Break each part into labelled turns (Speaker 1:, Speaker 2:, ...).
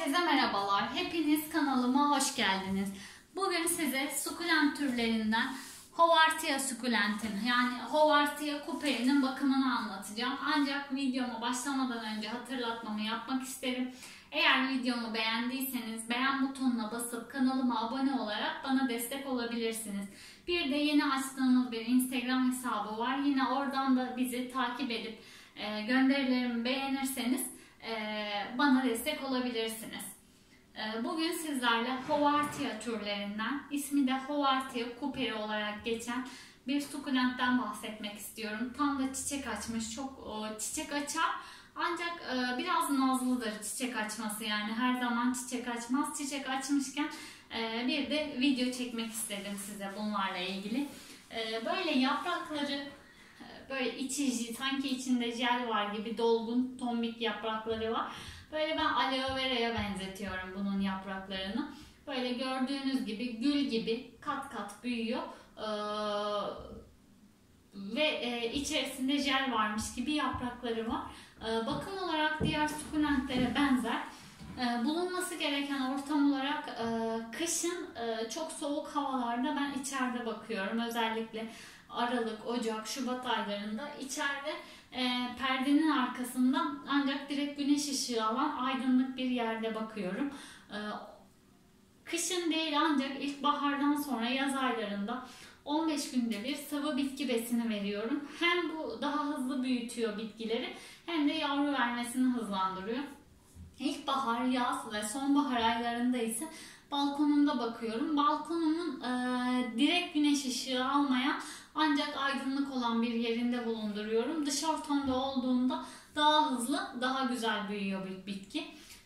Speaker 1: Herkese merhabalar. Hepiniz kanalıma hoş geldiniz. Bugün size sukulent türlerinden Hovartia sukulentin yani Hovartia kuperi'nin bakımını anlatacağım. Ancak videoma başlamadan önce hatırlatmamı yapmak isterim. Eğer videomu beğendiyseniz beğen butonuna basıp kanalıma abone olarak bana destek olabilirsiniz. Bir de yeni açtığımız bir Instagram hesabı var. Yine oradan da bizi takip edip e, gönderilerimi beğenirseniz bana destek olabilirsiniz. E, bugün sizlerle Hovartia türlerinden, ismi de Hovartia kuperi olarak geçen bir sukulentten bahsetmek istiyorum. Tam da çiçek açmış, çok çiçek açar ancak e, biraz nazlıdır çiçek açması yani her zaman çiçek açmaz. Çiçek açmışken bir de video çekmek istedim size bunlarla ilgili. Böyle yaprakları Böyle içici, sanki içinde jel var gibi dolgun, tombik yaprakları var. Böyle ben aloe vera'ya benzetiyorum bunun yapraklarını. Böyle gördüğünüz gibi gül gibi kat kat büyüyor. Ee, ve e, içerisinde jel varmış gibi yaprakları var. Ee, bakım olarak diğer sukulentlere benzer. Ee, bulunması gereken ortam olarak e, kışın e, çok soğuk havalarda ben içeride bakıyorum. Özellikle Aralık, Ocak, Şubat aylarında içeride e, perdenin arkasından ancak direkt güneş ışığı alan aydınlık bir yerde bakıyorum. E, kışın değil ancak ilkbahardan sonra yaz aylarında 15 günde bir sıvı bitki besini veriyorum. Hem bu daha hızlı büyütüyor bitkileri hem de yavru vermesini hızlandırıyor. İlkbahar, yaz ve sonbahar aylarında ise balkonumda bakıyorum. Balkonumun e, direkt güneş ışığı almayan ancak aydınlık olan bir yerinde bulunduruyorum. Dış ortamda olduğunda daha hızlı, daha güzel büyüyor bir bitki.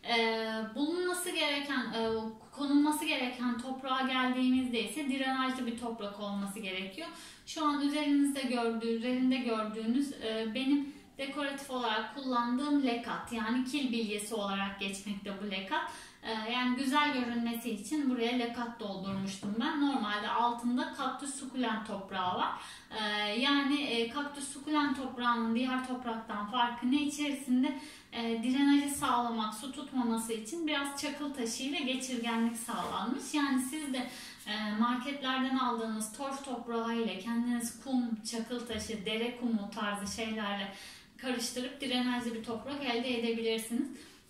Speaker 1: Ee, bulunması gereken, e, konulması gereken toprağa geldiğimizde ise drenajlı bir toprak olması gerekiyor. Şu an üzerinizde gördüğü, üzerinde gördüğünüz e, benim dekoratif olarak kullandığım lekat yani kil bilyesi olarak geçmekte bu lekat. Ee, yani güzel görünmesi için buraya lekat doldurmuştum ben. Normalde altında kaktüs sukulent toprağı var. Ee, yani e, kaktüs sukulent toprağının diğer topraktan farkı ne? içerisinde e, drenajı sağlamak, su tutmaması için biraz çakıl taşı ile geçirgenlik sağlanmış. Yani siz de e, marketlerden aldığınız torf toprağı ile kendiniz kum, çakıl taşı, dere kumu tarzı şeylerle karıştırıp drenajlı bir toprak elde edebilirsiniz.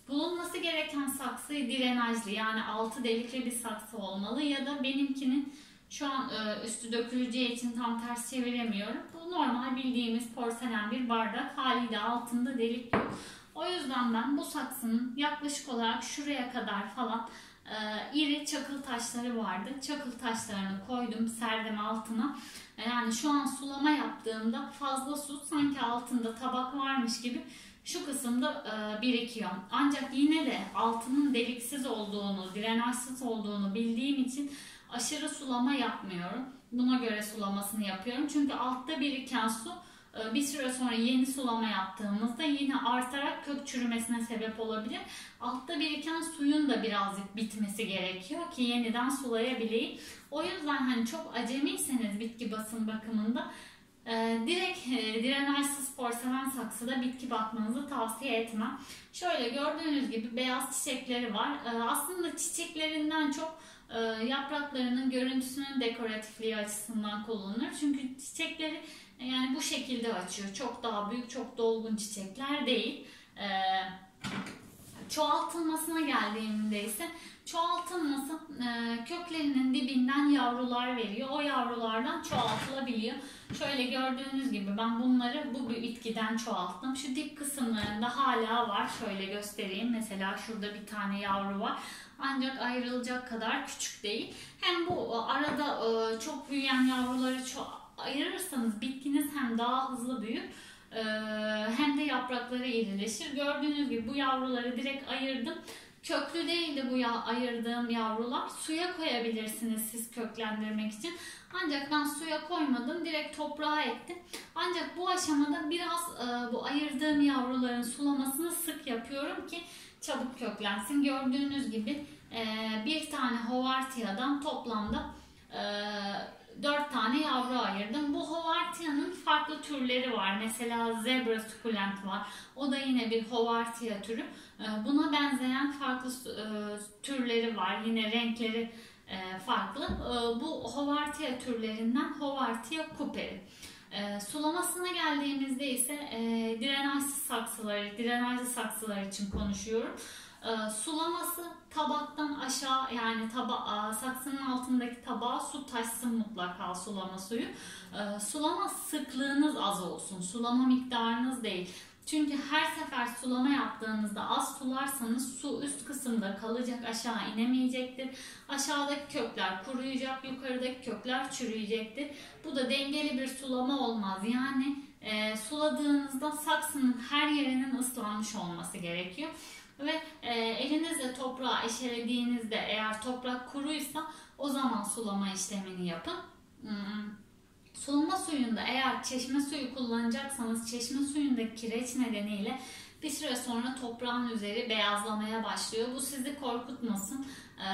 Speaker 1: Bulunması gereken saksı drenajlı yani altı delikli bir saksı olmalı ya da benimkinin şu an e, üstü döküleceği için tam ters çeviremiyorum. Bu normal bildiğimiz porselen bir bardak haliyle altında delik yok. O yüzden ben bu saksının yaklaşık olarak şuraya kadar falan e, iri çakıl taşları vardı. Çakıl taşlarını koydum serdim altına. Yani şu an sulama yaptığımda fazla su sanki altında tabak varmış gibi şu kısımda e, birikiyor. Ancak yine de altının deliksiz olduğunu, drenajsız olduğunu bildiğim için aşırı sulama yapmıyorum. Buna göre sulamasını yapıyorum. Çünkü altta biriken su e, bir süre sonra yeni sulama yaptığımızda yine artarak kök çürümesine sebep olabilir. Altta biriken suyun da birazcık bitmesi gerekiyor ki yeniden sulayabileyim. O yüzden hani çok acemiyseniz bitki basın bakımında e, direkt e, drenajsız porselen saksıda bitki bakmanızı tavsiye etmem. Şöyle gördüğünüz gibi beyaz çiçekleri var. E, aslında çiçeklerinden çok e, yapraklarının görüntüsünün dekoratifliği açısından kullanılır. Çünkü çiçekleri e, yani bu şekilde açıyor. Çok daha büyük, çok dolgun çiçekler değil. E, çoğaltılmasına geldiğimde ise çoğaltılması e, köklerinin dibinden yavrular veriyor. O yavrulardan çoğaltılabiliyor. Şöyle gördüğünüz gibi ben bunları bu bitkiden çoğalttım. Şu dip kısımlarında hala var. Şöyle göstereyim. Mesela şurada bir tane yavru var. Ancak ayrılacak kadar küçük değil. Hem bu arada e, çok büyüyen yavruları ayırırsanız bitkiniz hem daha hızlı büyür hem de yaprakları irileşir. Gördüğünüz gibi bu yavruları direkt ayırdım. Köklü değil de bu ya ayırdığım yavrular. Suya koyabilirsiniz siz köklendirmek için. Ancak ben suya koymadım. Direkt toprağa ektim. Ancak bu aşamada biraz e, bu ayırdığım yavruların sulamasını sık yapıyorum ki çabuk köklensin. Gördüğünüz gibi e, bir tane Hovartia'dan toplamda e, dört tane yavru ayırdım. Bu Hovartia'nın farklı türleri var. Mesela zebra sukulent var. O da yine bir Hovartia türü. E, buna benzeyen farklı e, türleri var. Yine renkleri e, farklı. E, bu Hovartia türlerinden Hovartia cooperi. E, sulamasına geldiğimizde ise e, saksıları, drenajlı saksılar için konuşuyorum. E, sulaması tabaktan aşağı yani taba, saksının altındaki tabağa su taşsın mutlaka sulama suyu. E, sulama sıklığınız az olsun, sulama miktarınız değil. Çünkü her sefer sulama yaptığınızda az sularsanız su üst kısımda kalacak aşağı inemeyecektir. Aşağıdaki kökler kuruyacak, yukarıdaki kökler çürüyecektir. Bu da dengeli bir sulama olmaz. Yani e, suladığınızda saksının her yerinin ıslanmış olması gerekiyor. Ve e, elinizle toprağı eşelediğinizde eğer toprak kuruysa o zaman sulama işlemini yapın. Hmm Sulama suyunda eğer çeşme suyu kullanacaksanız çeşme suyundaki kireç nedeniyle bir süre sonra toprağın üzeri beyazlamaya başlıyor. Bu sizi korkutmasın. Ee,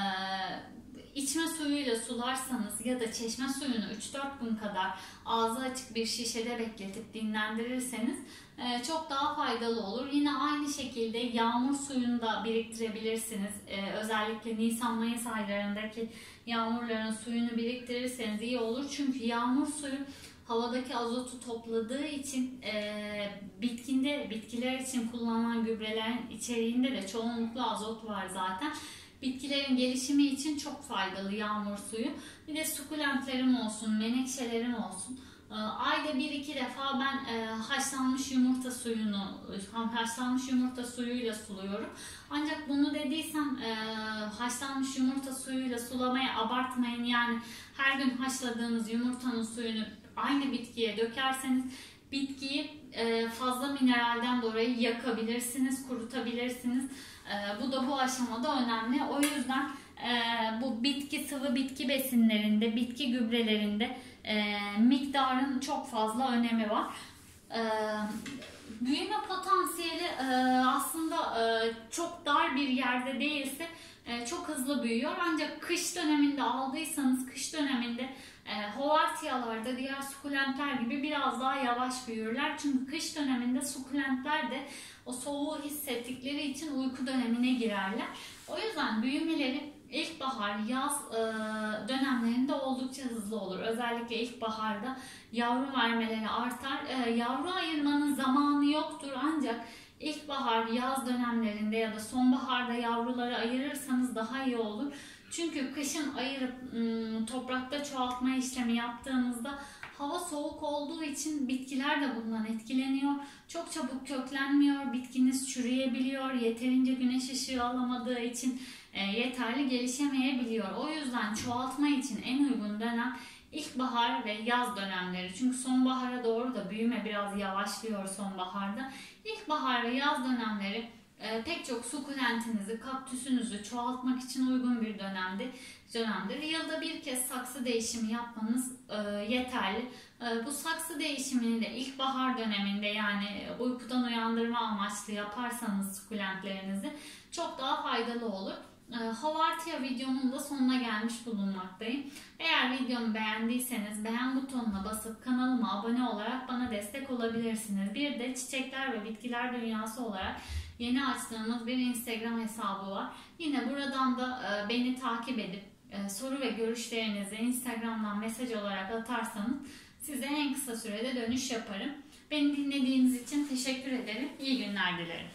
Speaker 1: içme suyuyla sularsanız ya da çeşme suyunu 3-4 gün kadar ağzı açık bir şişede bekletip dinlendirirseniz e, çok daha faydalı olur. Yine aynı şekilde yağmur suyunu da biriktirebilirsiniz. E, özellikle Nisan-Mayıs aylarındaki yağmurların suyunu biriktirirseniz iyi olur. Çünkü yağmur suyu havadaki azotu topladığı için e, bitkinde bitkiler için kullanılan gübrelerin içeriğinde de çoğunlukla azot var zaten. Bitkilerin gelişimi için çok faydalı yağmur suyu. Bir de sukulentlerim olsun, menekşelerim olsun. Ee, ayda bir iki defa ben e, haşlanmış yumurta suyunu, haşlanmış yumurta suyuyla suluyorum. Ancak bunu dediysem e, haşlanmış yumurta suyuyla sulamaya abartmayın. Yani her gün haşladığınız yumurtanın suyunu aynı bitkiye dökerseniz bitkiyi e, fazla mineralden dolayı yakabilirsiniz, kurutabilirsiniz. E, bu da bu aşamada önemli. O yüzden e, bu bitki sıvı bitki besinlerinde, bitki gübrelerinde e, miktarın çok fazla önemi var. E, büyüme potansiyeli e, aslında çok dar bir yerde değilse çok hızlı büyüyor. Ancak kış döneminde aldıysanız kış döneminde hovartiyalarda diğer sukulentler gibi biraz daha yavaş büyürler. Çünkü kış döneminde sukulentler de o soğuğu hissettikleri için uyku dönemine girerler. O yüzden büyümeleri ilkbahar, yaz e, dönemlerinde oldukça hızlı olur. Özellikle ilkbaharda yavru vermeleri artar. E, yavru ayırmanın zamanı yoktur ancak ilkbahar, yaz dönemlerinde ya da sonbaharda yavruları ayırırsanız daha iyi olur. Çünkü kışın ayırıp ım, toprakta çoğaltma işlemi yaptığımızda hava soğuk olduğu için bitkiler de bundan etkileniyor. Çok çabuk köklenmiyor, bitkiniz çürüyebiliyor, yeterince güneş ışığı alamadığı için e, yeterli gelişemeyebiliyor. O yüzden çoğaltma için en uygun dönem ilkbahar ve yaz dönemleri. Çünkü sonbahara doğru da büyüme biraz yavaşlıyor sonbaharda. İlkbahar ve yaz dönemleri e, pek çok sukulentinizi, kaktüsünüzü çoğaltmak için uygun bir dönemdi, dönemdir. Yılda bir kez saksı değişimi yapmanız e, yeterli. E, bu saksı değişimini de ilkbahar döneminde yani uykudan uyandırma amaçlı yaparsanız sukulentlerinizi çok daha faydalı olur. E, Havartia videomun da sonuna gelmiş bulunmaktayım. Eğer videomu beğendiyseniz beğen butonuna basıp kanalıma abone olarak bana destek olabilirsiniz. Bir de Çiçekler ve Bitkiler Dünyası olarak yeni açtığımız bir Instagram hesabı var. Yine buradan da e, beni takip edip e, soru ve görüşlerinizi Instagram'dan mesaj olarak atarsanız size en kısa sürede dönüş yaparım. Beni dinlediğiniz için teşekkür ederim. İyi günler dilerim.